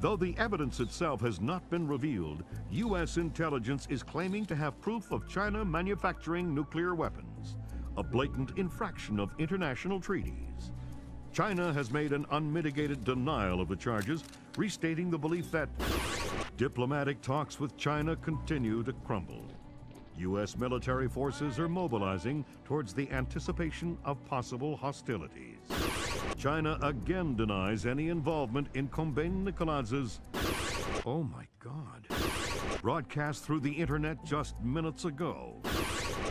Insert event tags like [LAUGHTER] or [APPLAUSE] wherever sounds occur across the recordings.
Though the evidence itself has not been revealed, U.S. intelligence is claiming to have proof of China manufacturing nuclear weapons, a blatant infraction of international treaties. China has made an unmitigated denial of the charges, restating the belief that diplomatic talks with China continue to crumble. U.S. military forces are mobilizing towards the anticipation of possible hostilities. China again denies any involvement in Kombayn Nikoladze's, oh my God, broadcast through the internet just minutes ago.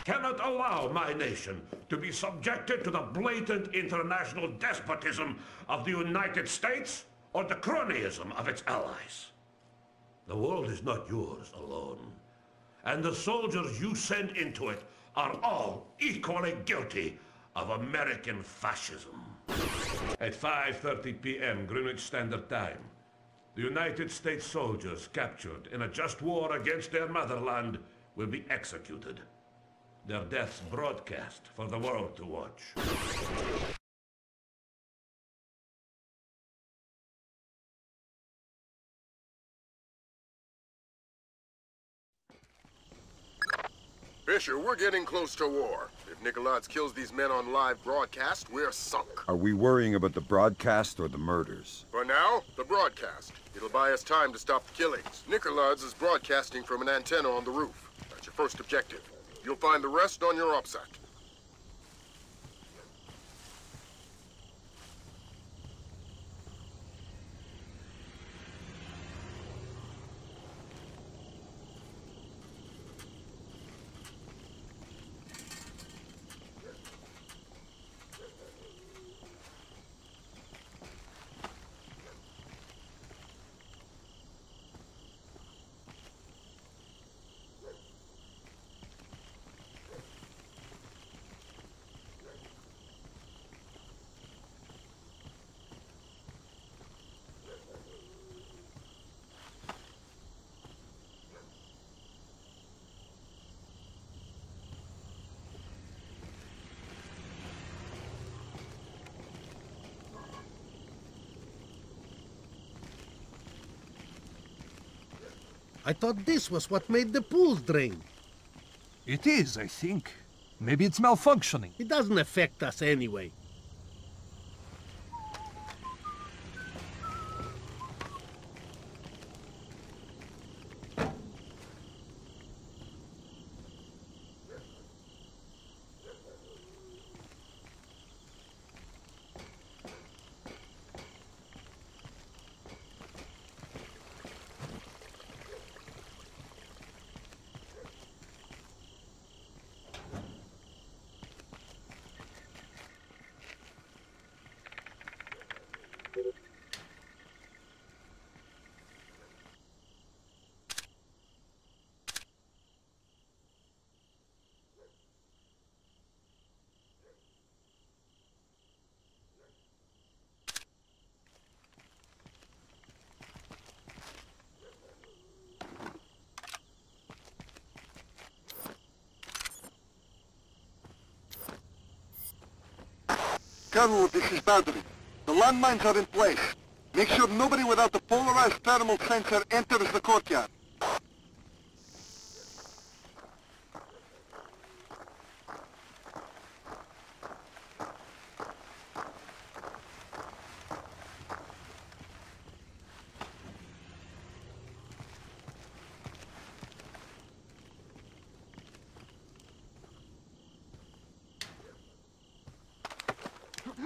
Cannot allow my nation to be subjected to the blatant international despotism of the United States or the cronyism of its allies. The world is not yours alone and the soldiers you send into it are all equally guilty of American fascism. At 5.30 p.m. Greenwich Standard Time, the United States soldiers captured in a just war against their motherland will be executed. Their deaths broadcast for the world to watch. Fisher, we're getting close to war. If Nikoladze kills these men on live broadcast, we're sunk. Are we worrying about the broadcast or the murders? For now, the broadcast. It'll buy us time to stop the killings. Nikoladze is broadcasting from an antenna on the roof. That's your first objective. You'll find the rest on your OPSAT. I thought this was what made the pools drain. It is, I think. Maybe it's malfunctioning. It doesn't affect us anyway. Colonel, this is Badri. The landmines are in place. Make sure nobody without the polarized thermal sensor enters the courtyard.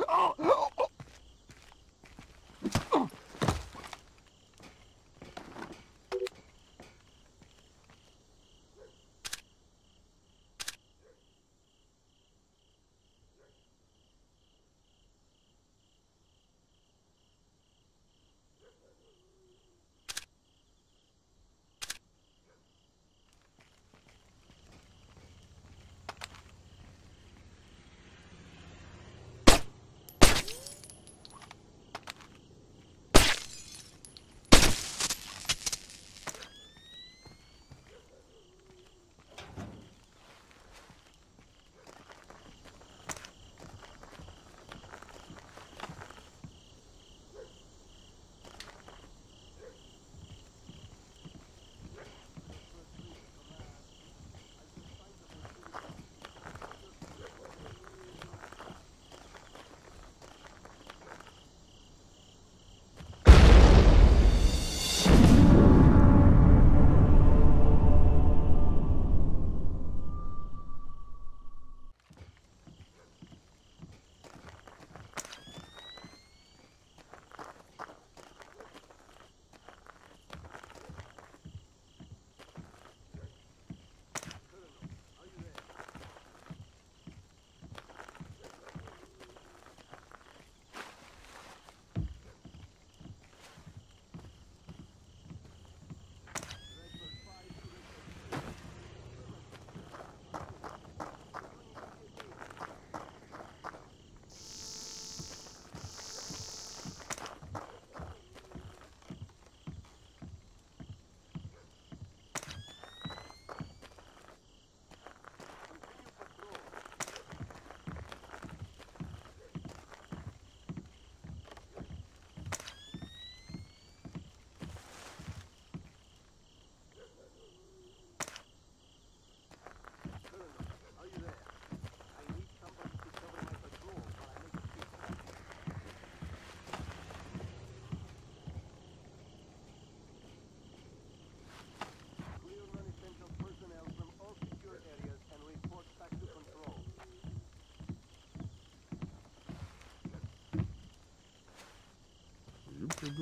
Oh! I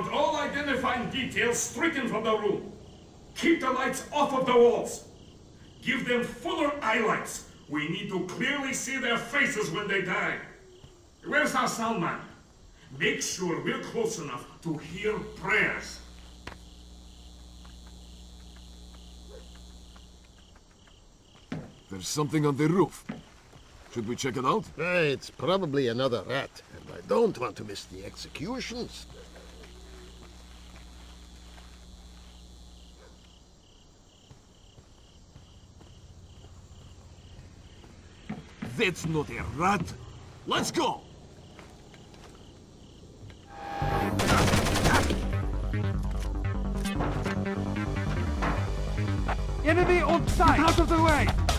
want all identifying details stricken from the room. Keep the lights off of the walls. Give them fuller highlights. We need to clearly see their faces when they die. Where's our sound man? Make sure we're close enough to hear prayers. There's something on the roof. Should we check it out? Uh, it's probably another rat, and I don't want to miss the executions. That's not a rat. Let's go! Enemy on sight! Out of the way!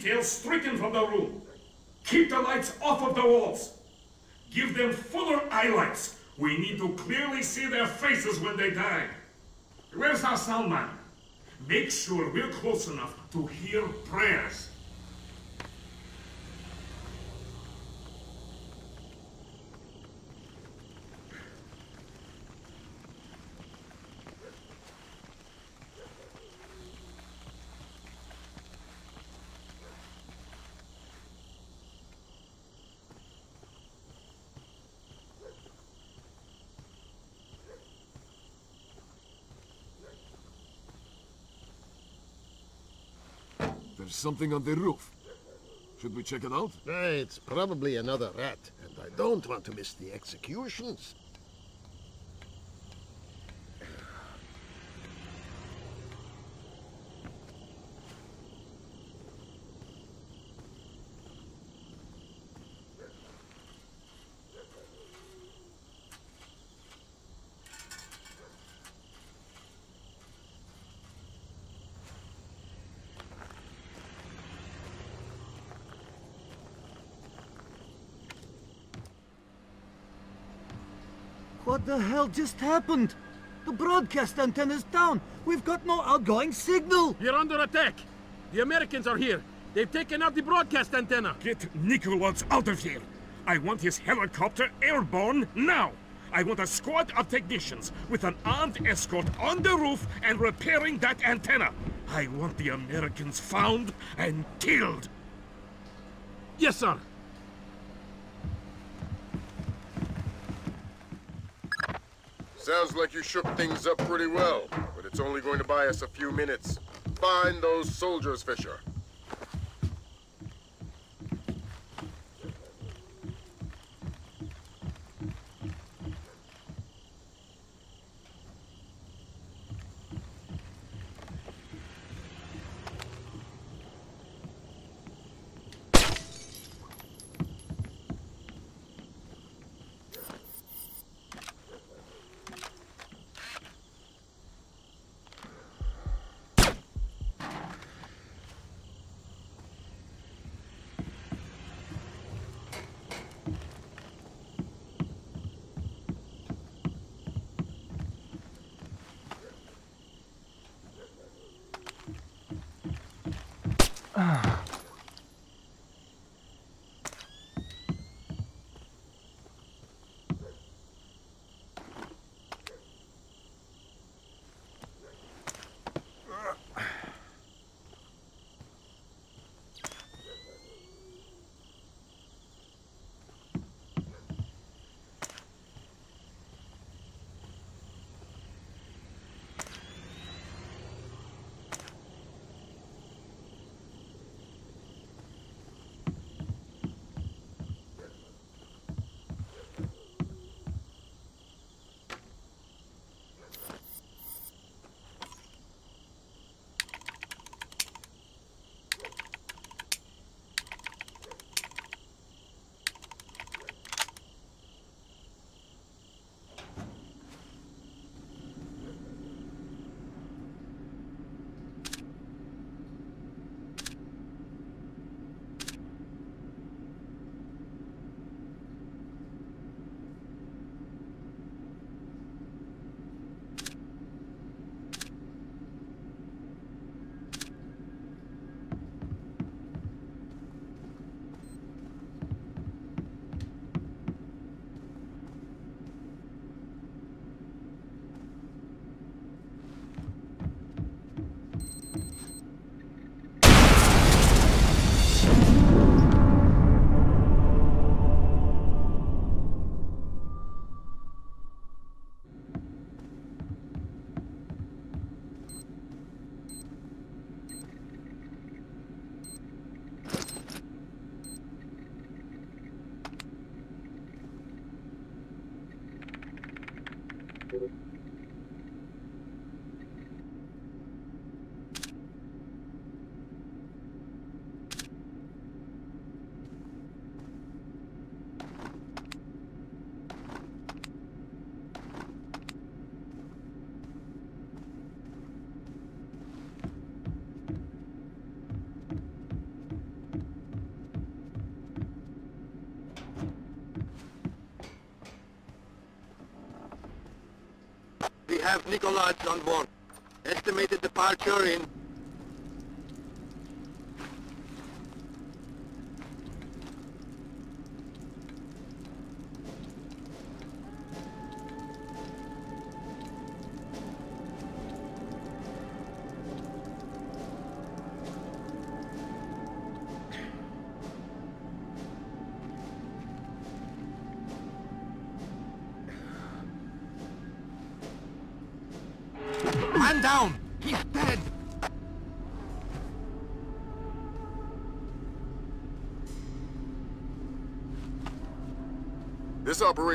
Details stricken from the room. Keep the lights off of the walls. Give them fuller highlights. We need to clearly see their faces when they die. Where's our sound man? Make sure we're close enough to hear prayers. There's something on the roof. Should we check it out? Uh, it's probably another rat, and I don't want to miss the executions. What the hell just happened? The broadcast antenna's down. We've got no outgoing signal. You're under attack. The Americans are here. They've taken out the broadcast antenna. Get Nicholas out of here. I want his helicopter airborne now. I want a squad of technicians with an armed escort on the roof and repairing that antenna. I want the Americans found and killed. Yes, sir. Sounds like you shook things up pretty well, but it's only going to buy us a few minutes. Find those soldiers, Fisher. We have Nikoladze on board. Estimated departure in...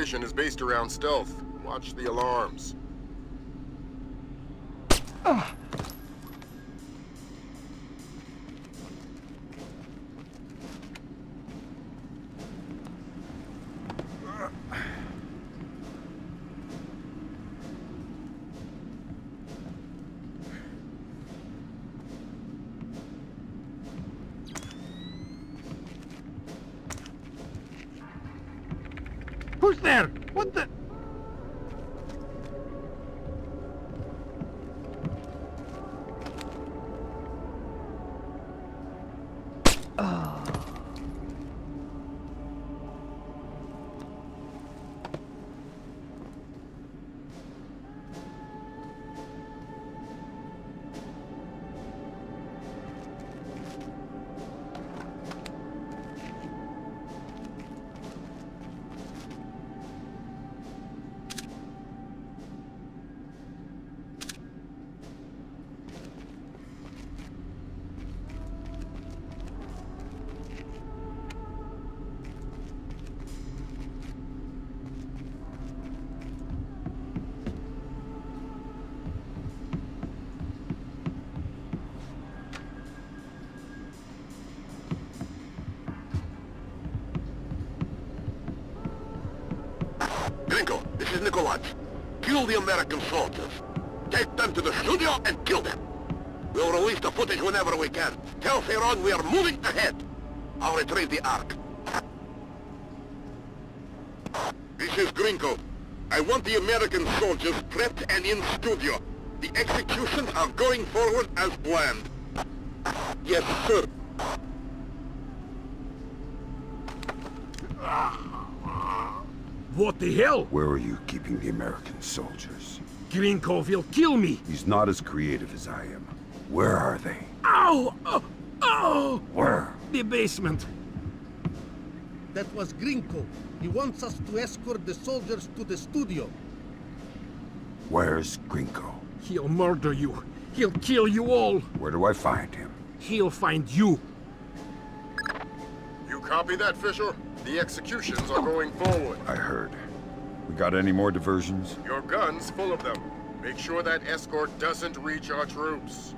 operation is based around stealth. Watch the alarms. There? What the... Nikoladze. Kill the American soldiers. Take them to the studio and kill them. We'll release the footage whenever we can. Tell Theron we are moving ahead. I'll retrieve the Ark. This is Grinko. I want the American soldiers prepped and in studio. The executions are going forward as planned. Yes, sir. What the hell? Where are you keeping the American soldiers? Grinko will kill me. He's not as creative as I am. Where are they? Ow! Oh! oh. Where? The basement. That was Grinko. He wants us to escort the soldiers to the studio. Where's Grinko? He'll murder you. He'll kill you all. Where do I find him? He'll find you. You copy that, Fisher? The executions are going forward. I heard. We got any more diversions? Your gun's full of them. Make sure that escort doesn't reach our troops.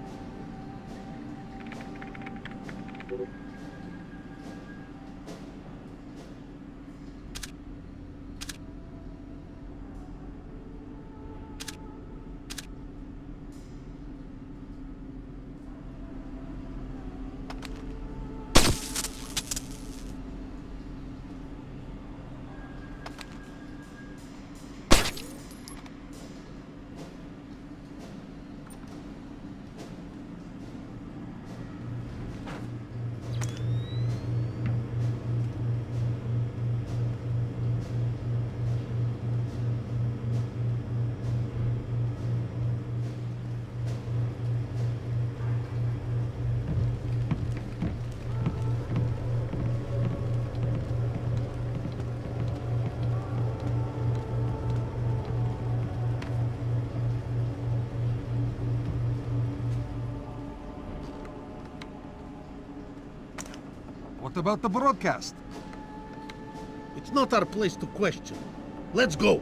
What about the broadcast? It's not our place to question. Let's go.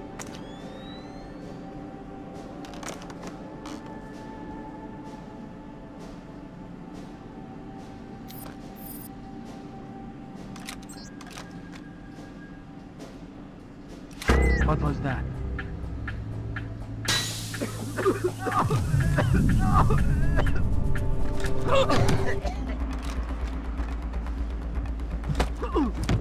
What was that? [LAUGHS] Engaging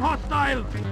hostile.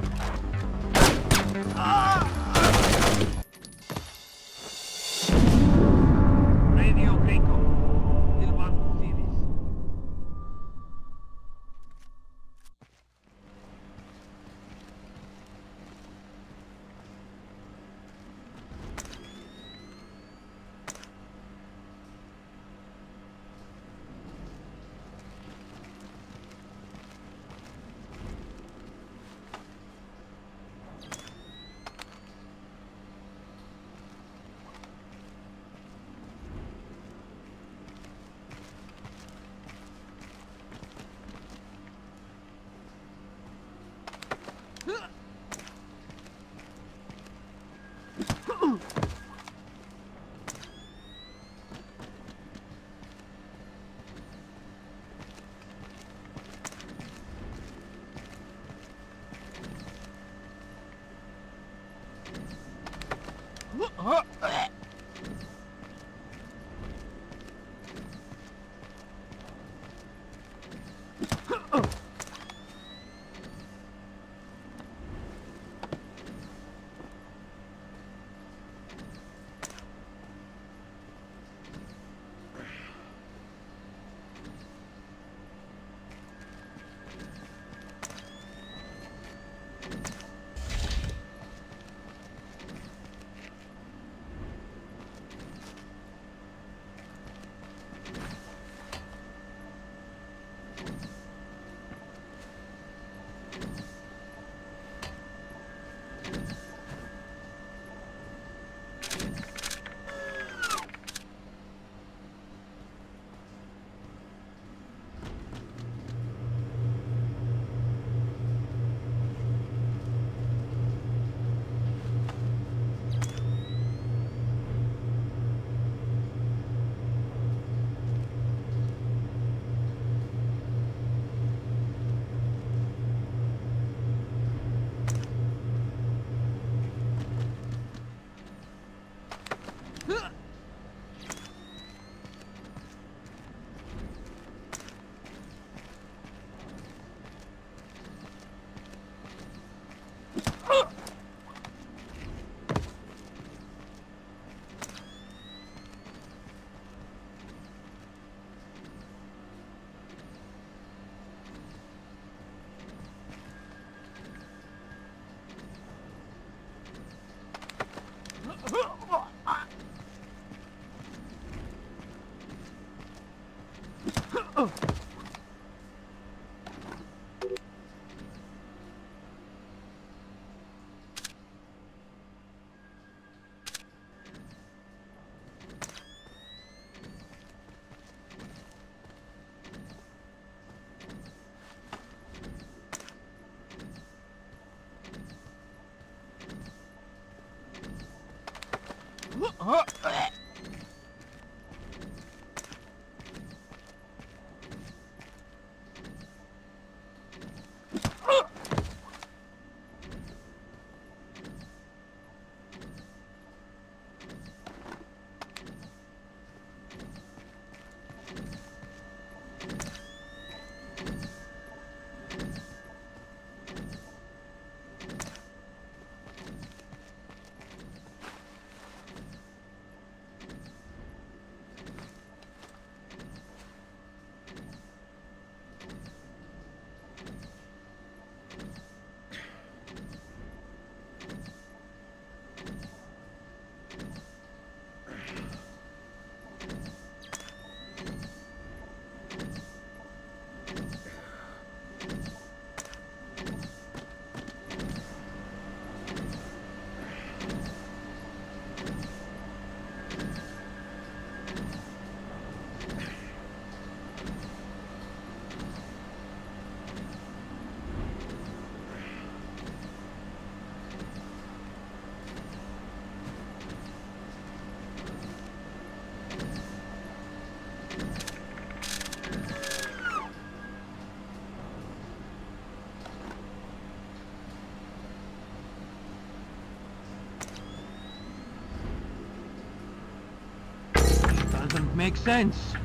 Doesn't sense.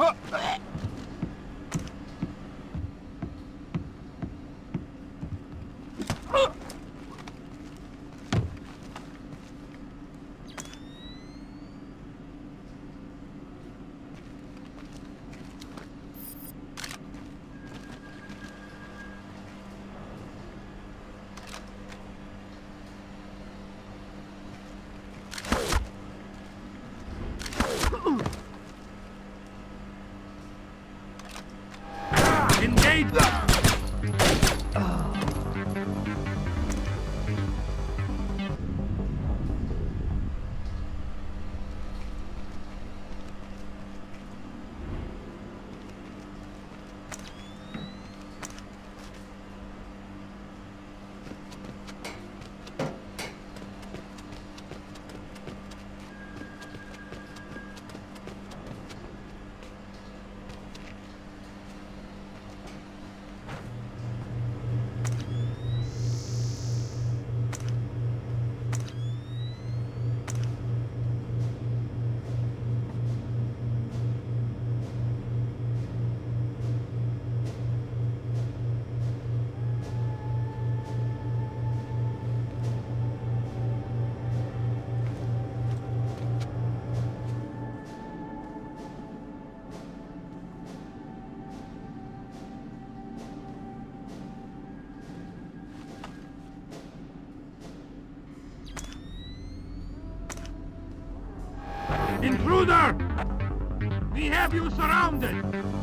喝 Intruder! We have you surrounded!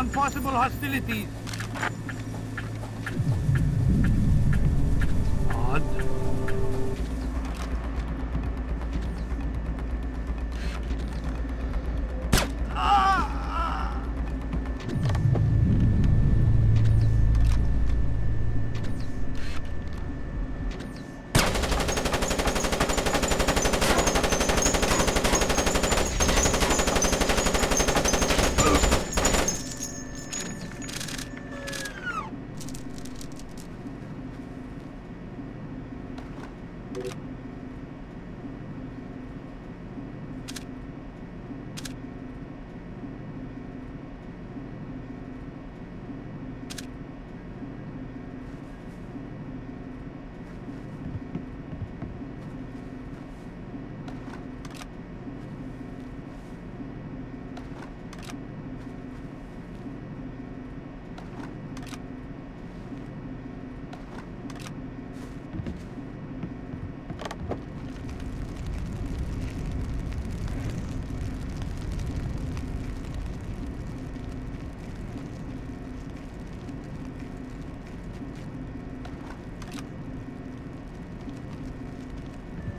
On possible hostilities. Odd.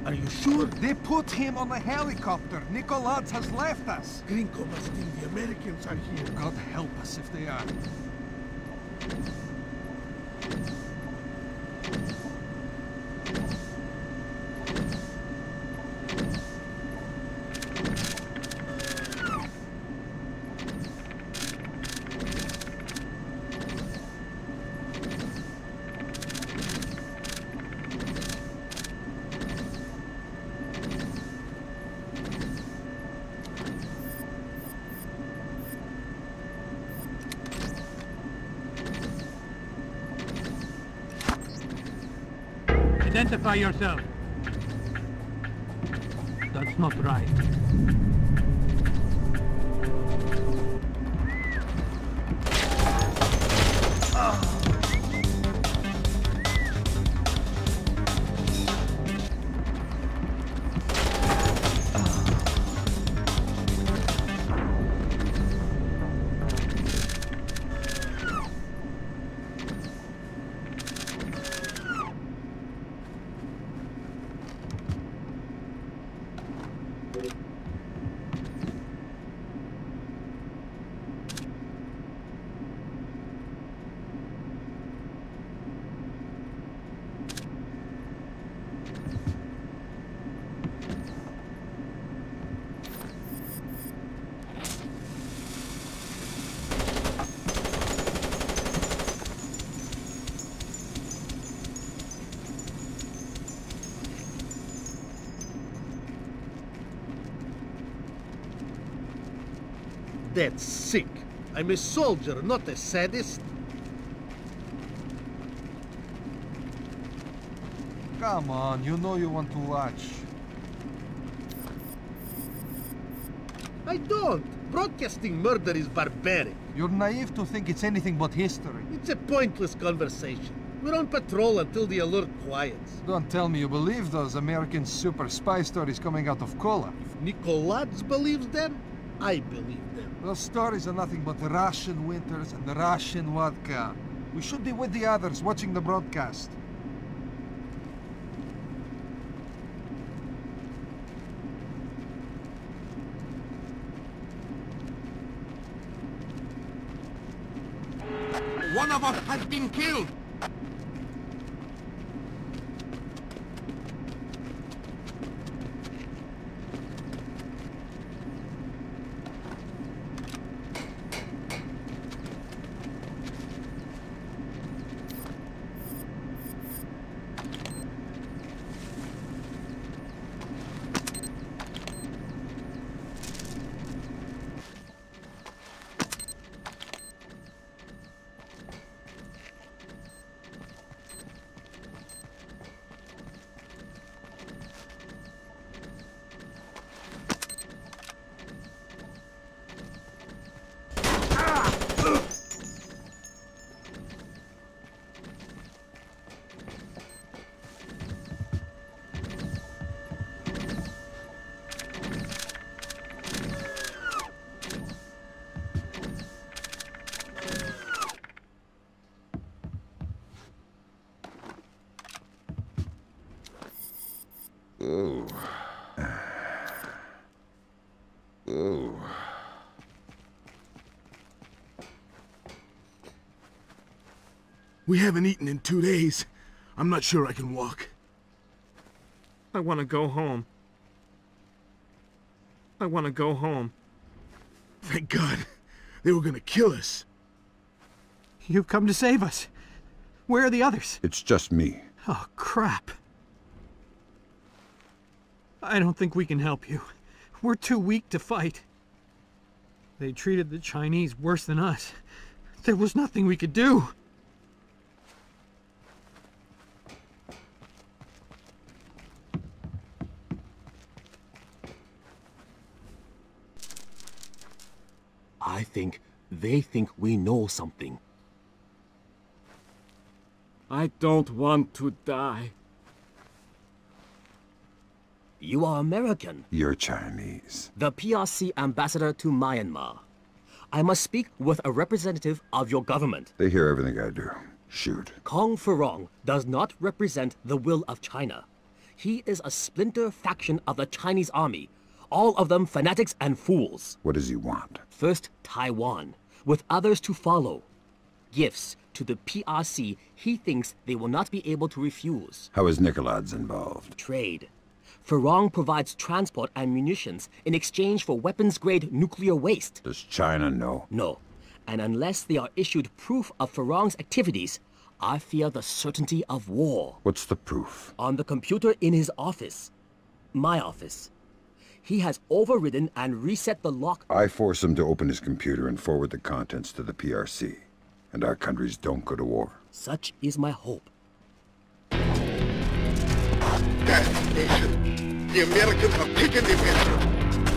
Are you sure? They put him on a helicopter. Nikoladze has left us. Grinko must think the Americans are here. God help us if they are. Identify yourself. That's not right. That's sick. I'm a soldier, not a sadist. Come on, you know you want to watch. I don't. Broadcasting murder is barbaric. You're naive to think it's anything but history. It's a pointless conversation. We're on patrol until the alert quiets. Don't tell me you believe those American super spy stories coming out of Kola. Nikoladze believes them, I believe them. Those stories are nothing but Russian winters and Russian vodka. We should be with the others watching the broadcast. One of us has been killed. Ooh. Ooh. We haven't eaten in two days. I'm not sure I can walk. I want to go home. I want to go home. Thank God. They were gonna kill us. You've come to save us. Where are the others? It's just me. Oh, crap. I don't think we can help you. We're too weak to fight. They treated the Chinese worse than us. There was nothing we could do. I think they think we know something. I don't want to die. You are American. You're Chinese. The PRC ambassador to Myanmar. I must speak with a representative of your government. They hear everything I do. Shoot. Kong Feirong does not represent the will of China. He is a splinter faction of the Chinese army, all of them fanatics and fools. What does he want? First, Taiwan, with others to follow. Gifts to the PRC he thinks they will not be able to refuse. How is Nikoladze involved? Trade. Feirong provides transport and munitions in exchange for weapons-grade nuclear waste. Does China know? No. And unless they are issued proof of Feirong's activities, I fear the certainty of war. What's the proof? On the computer in his office. My office. He has overridden and reset the lock. I force him to open his computer and forward the contents to the PRC. And our countries don't go to war. Such is my hope. Destination. The Americans are picking the vessel.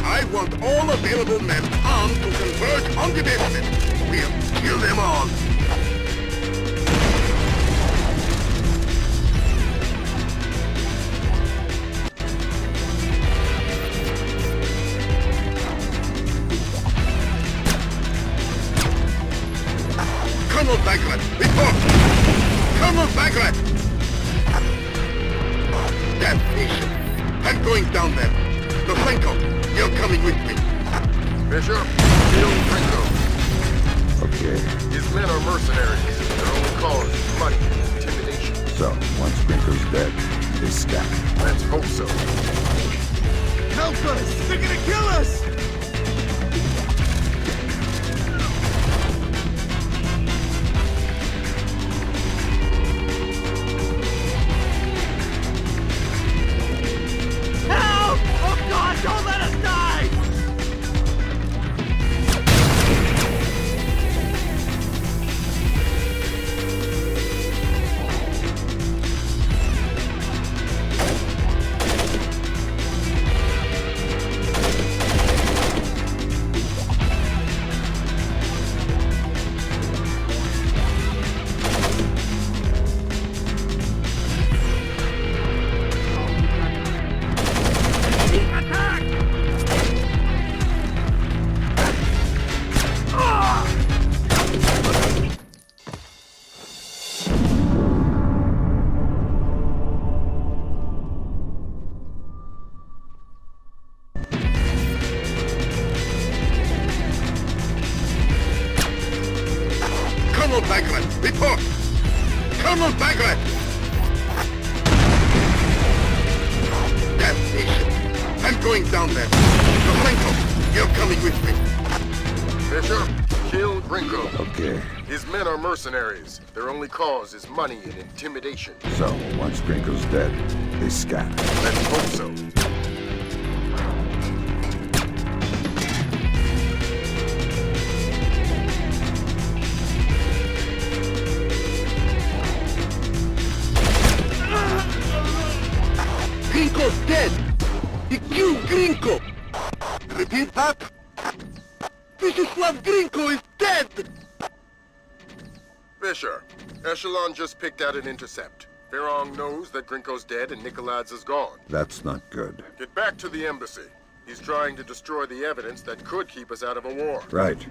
I want all available men armed to converge on the basement. We'll kill them all. Colonel Bagrat, report! Colonel Bagrat! Damnation! I'm going down there. Lofenko, you're coming with me. Fisher, kill Grinko. Okay. His men are mercenaries. Their only cause is money and intimidation. So, once Grinko's dead, they scatter. Let's hope so. Help us! They're gonna kill us! Colonel Bagrat, report! Colonel Bagrat! Damnation! I'm going down there. Lofenko, you're coming with me. Fisher, kill Grinko. Okay. His men are mercenaries. Their only cause is money and intimidation. So, once Grinko's dead, they scatter. Let's hope so. Echelon just picked out an intercept. Feirong knows that Grinko's dead and Nikoladze is gone. That's not good. Get back to the embassy. He's trying to destroy the evidence that could keep us out of a war. Right.